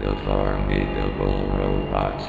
The Formidable Robots.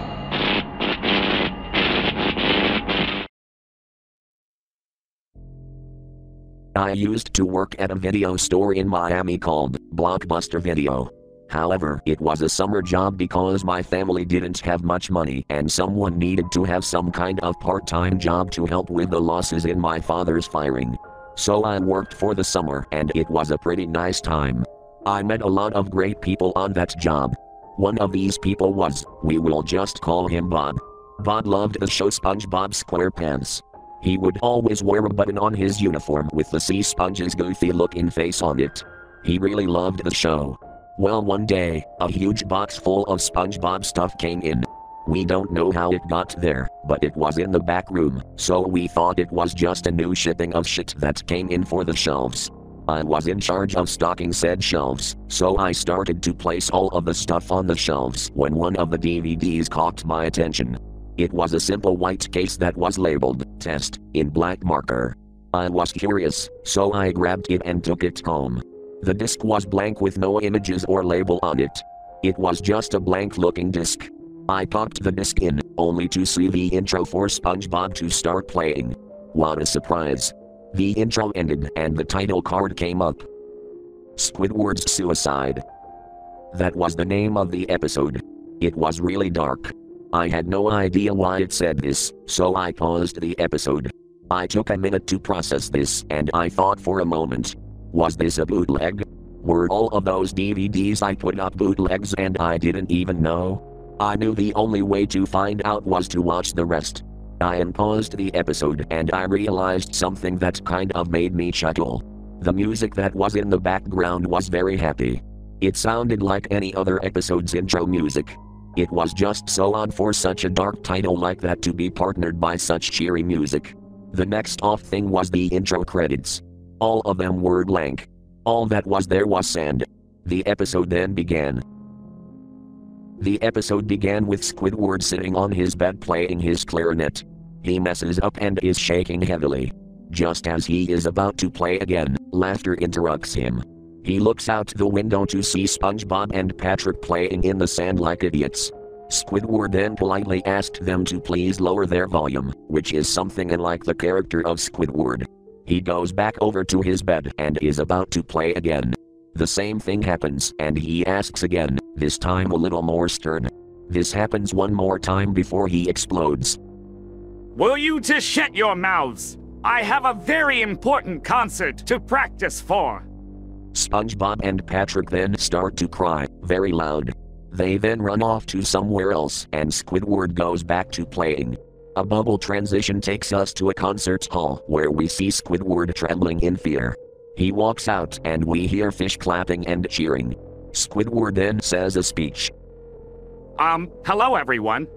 I used to work at a video store in Miami called Blockbuster Video. However, it was a summer job because my family didn't have much money and someone needed to have some kind of part time job to help with the losses in my father's firing. So I worked for the summer and it was a pretty nice time. I met a lot of great people on that job. One of these people was, we will just call him Bob. Bob loved the show SpongeBob SquarePants. He would always wear a button on his uniform with the Sea Sponge's goofy looking face on it. He really loved the show. Well, one day, a huge box full of SpongeBob stuff came in. We don't know how it got there, but it was in the back room, so we thought it was just a new shipping of shit that came in for the shelves. I was in charge of stocking said shelves, so I started to place all of the stuff on the shelves when one of the DVDs caught my attention. It was a simple white case that was labeled Test in black marker. I was curious, so I grabbed it and took it home. The disc was blank with no images or label on it. It was just a blank looking disc. I popped the disc in, only to see the intro for SpongeBob to start playing. What a surprise! The intro ended and the title card came up Squidward's Suicide. That was the name of the episode. It was really dark. I had no idea why it said this, so I paused the episode. I took a minute to process this and I thought for a moment. Was this a bootleg? Were all of those DVDs I put up bootlegs and I didn't even know? I knew the only way to find out was to watch the rest. I unpaused the episode and I realized something that kind of made me chuckle. The music that was in the background was very happy. It sounded like any other episode's intro music. It was just so odd for such a dark title like that to be partnered by such cheery music. The next off thing was the intro credits. All of them were blank. All that was there was sand. The episode then began. The episode began with Squidward sitting on his bed playing his clarinet. He messes up and is shaking heavily. Just as he is about to play again, laughter interrupts him. He looks out the window to see SpongeBob and Patrick playing in the sand like idiots. Squidward then politely asked them to please lower their volume, which is something unlike the character of Squidward. He goes back over to his bed and is about to play again. The same thing happens and he asks again, this time a little more stern. This happens one more time before he explodes. Will you just shut your mouths? I have a very important concert to practice for. SpongeBob and Patrick then start to cry, very loud. They then run off to somewhere else and Squidward goes back to playing. A bubble transition takes us to a concert hall where we see Squidward trembling in fear. He walks out and we hear fish clapping and cheering. Squidward then says a speech. Um, hello everyone.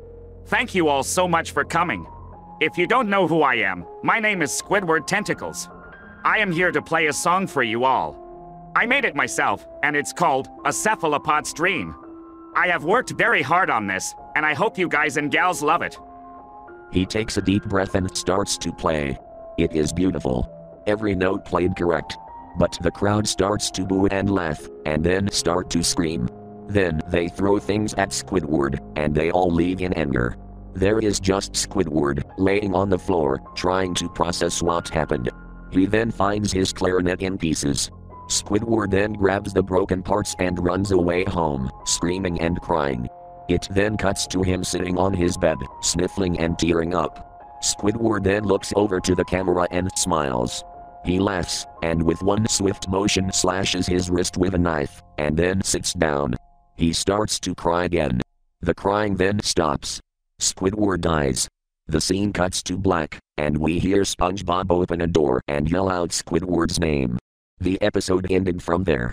Thank you all so much for coming. If you don't know who I am, my name is Squidward Tentacles. I am here to play a song for you all. I made it myself, and it's called A Cephalopod's Dream. I have worked very hard on this, and I hope you guys and gals love it. He takes a deep breath and starts to play. It is beautiful. Every note played correct. But the crowd starts to boo and laugh, and then start to scream. Then they throw things at Squidward, and they all leave in anger. There is just Squidward, laying on the floor, trying to process what happened. He then finds his clarinet in pieces. Squidward then grabs the broken parts and runs away home, screaming and crying. It then cuts to him sitting on his bed, sniffling and tearing up. Squidward then looks over to the camera and smiles. He laughs, and with one swift motion slashes his wrist with a knife, and then sits down. He starts to cry again. The crying then stops. Squidward dies. The scene cuts to black, and we hear SpongeBob open a door and yell out Squidward's name. The episode ended from there.